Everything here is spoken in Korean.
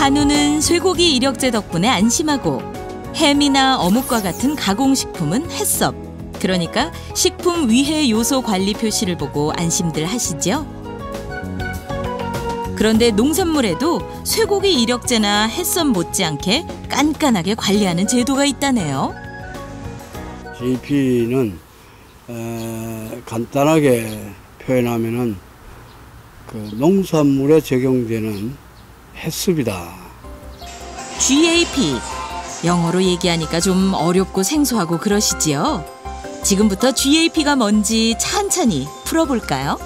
한우는 쇠고기 이력제 덕분에 안심하고 햄이나 어묵과 같은 가공식품은 햇섭. 그러니까 식품 위해 요소 관리 표시를 보고 안심들 하시죠. 그런데 농산물에도 쇠고기 이력제나 햇섭 못지않게 깐깐하게 관리하는 제도가 있다네요. GP는 간단하게 표현하면은 그 농산물에 적용되는 햇습이다. GAP. 영어로 얘기하니까 좀 어렵고 생소하고 그러시지요? 지금부터 GAP가 뭔지 찬찬히 풀어볼까요?